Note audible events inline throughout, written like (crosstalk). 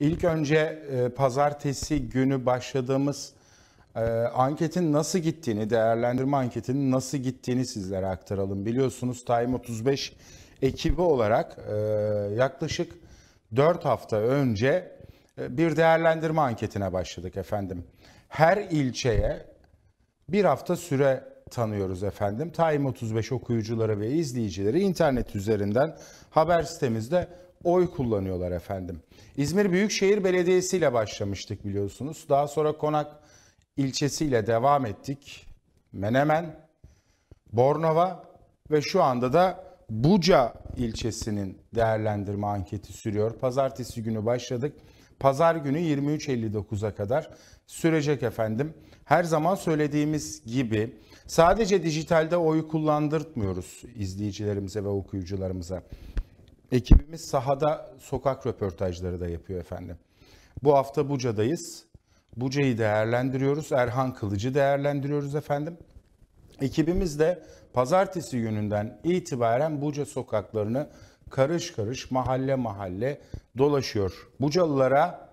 İlk önce e, pazartesi günü başladığımız e, anketin nasıl gittiğini, değerlendirme anketinin nasıl gittiğini sizlere aktaralım. Biliyorsunuz Time 35 ekibi olarak e, yaklaşık 4 hafta önce bir değerlendirme anketine başladık efendim. Her ilçeye bir hafta süre tanıyoruz efendim. Time 35 okuyucuları ve izleyicileri internet üzerinden haber sitemizde oy kullanıyorlar efendim. İzmir Büyükşehir Belediyesi ile başlamıştık biliyorsunuz. Daha sonra Konak ilçesiyle devam ettik. Menemen, Bornova ve şu anda da Buca ilçesinin değerlendirme anketi sürüyor. Pazartesi günü başladık. Pazar günü 23.59'a kadar sürecek efendim. Her zaman söylediğimiz gibi sadece dijitalde oy kullandırtmıyoruz izleyicilerimize ve okuyucularımıza. Ekibimiz sahada sokak röportajları da yapıyor efendim. Bu hafta Buca'dayız. Buca'yı değerlendiriyoruz. Erhan Kılıcı değerlendiriyoruz efendim. Ekibimiz de pazartesi gününden itibaren Buca sokaklarını karış karış mahalle mahalle dolaşıyor. Bucalılara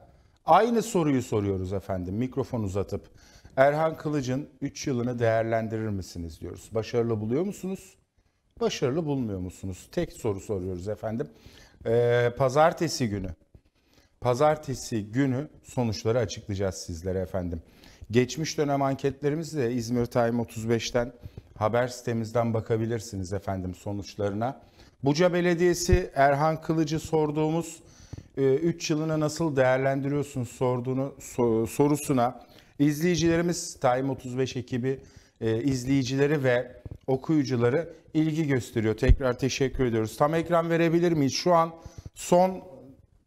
aynı soruyu soruyoruz efendim mikrofon uzatıp. Erhan Kılıç'ın 3 yılını değerlendirir misiniz diyoruz. Başarılı buluyor musunuz? Başarılı bulmuyor musunuz? Tek soru soruyoruz efendim. Ee, pazartesi günü. Pazartesi günü sonuçları açıklayacağız sizlere efendim. Geçmiş dönem anketlerimizi de İzmir Time 35'ten haber sitemizden bakabilirsiniz efendim sonuçlarına. Buca Belediyesi Erhan Kılıcı sorduğumuz 3 yılını nasıl değerlendiriyorsunuz sorduğunu sorusuna izleyicilerimiz Time 35 ekibi e, izleyicileri ve okuyucuları ilgi gösteriyor. Tekrar teşekkür ediyoruz. Tam ekran verebilir miyiz? Şu an son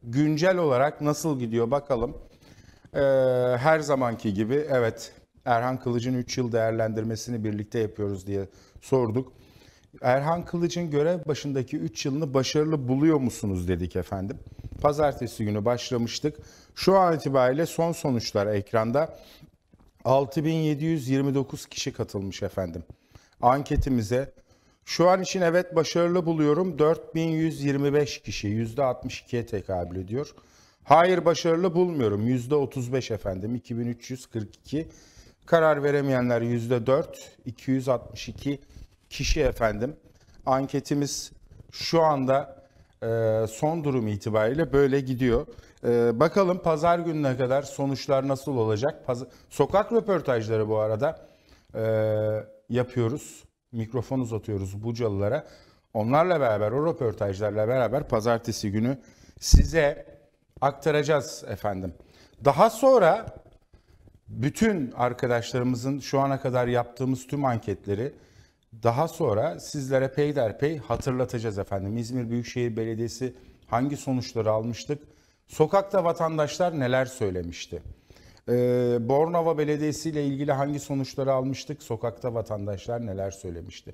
güncel olarak nasıl gidiyor bakalım. Ee, her zamanki gibi evet Erhan Kılıç'ın 3 yıl değerlendirmesini birlikte yapıyoruz diye sorduk. Erhan Kılıç'ın görev başındaki 3 yılını başarılı buluyor musunuz dedik efendim. Pazartesi günü başlamıştık. Şu an itibariyle son sonuçlar ekranda. 6729 kişi katılmış efendim. Anketimize şu an için evet başarılı buluyorum. 4125 kişi %62'ye tekabül ediyor. Hayır başarılı bulmuyorum. %35 efendim 2342. Karar veremeyenler %4 262 kişi efendim. Anketimiz şu anda e, son durum itibariyle böyle gidiyor. E, bakalım pazar gününe kadar sonuçlar nasıl olacak? Paz Sokak röportajları bu arada e, yapıyoruz. Mikrofon uzatıyoruz Bucalılara. Onlarla beraber, o röportajlarla beraber pazartesi günü size aktaracağız efendim. Daha sonra bütün arkadaşlarımızın şu ana kadar yaptığımız tüm anketleri daha sonra sizlere peyderpey hatırlatacağız efendim. İzmir Büyükşehir Belediyesi hangi sonuçları almıştık? Sokakta vatandaşlar neler söylemişti? Ee, Bornova Belediyesi ile ilgili hangi sonuçları almıştık? Sokakta vatandaşlar neler söylemişti?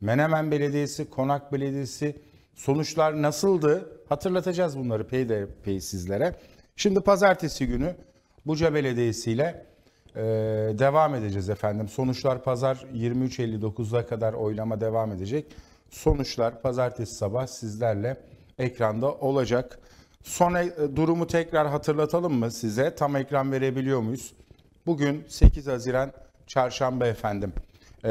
Menemen Belediyesi, Konak Belediyesi sonuçlar nasıldı? Hatırlatacağız bunları peyderpey sizlere. Şimdi pazartesi günü Buca Belediyesi ile ee, devam edeceğiz efendim. Sonuçlar pazar 23.59'a kadar oylama devam edecek. Sonuçlar pazartesi sabah sizlerle ekranda olacak. Son e, durumu tekrar hatırlatalım mı size? Tam ekran verebiliyor muyuz? Bugün 8 Haziran Çarşamba efendim. Ee,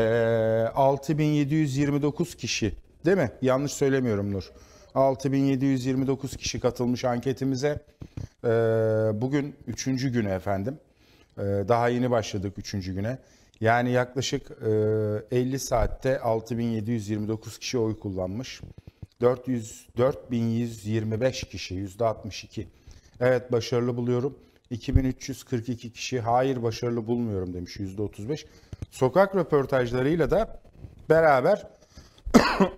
6729 kişi değil mi? Yanlış söylemiyorum Nur. 6729 kişi katılmış anketimize. Ee, bugün 3. günü efendim. Ee, daha yeni başladık 3. güne. Yani yaklaşık 50 e, saatte 6729 kişi oy kullanmış. 400 4125 kişi %62. Evet başarılı buluyorum. 2342 kişi hayır başarılı bulmuyorum demiş %35. Sokak röportajlarıyla da beraber (coughs)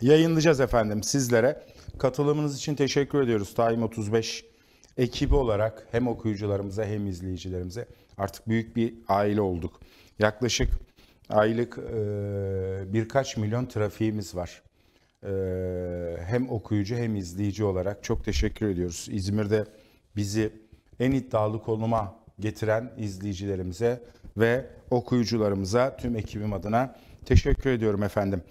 yayınlayacağız efendim sizlere. Katılımınız için teşekkür ediyoruz. Time 35 ekibi olarak hem okuyucularımıza hem izleyicilerimize artık büyük bir aile olduk. Yaklaşık aylık e, birkaç milyon trafiğimiz var. E, hem okuyucu hem izleyici olarak çok teşekkür ediyoruz. İzmir'de bizi en iddialı konuma getiren izleyicilerimize ve okuyucularımıza tüm ekibim adına teşekkür ediyorum efendim.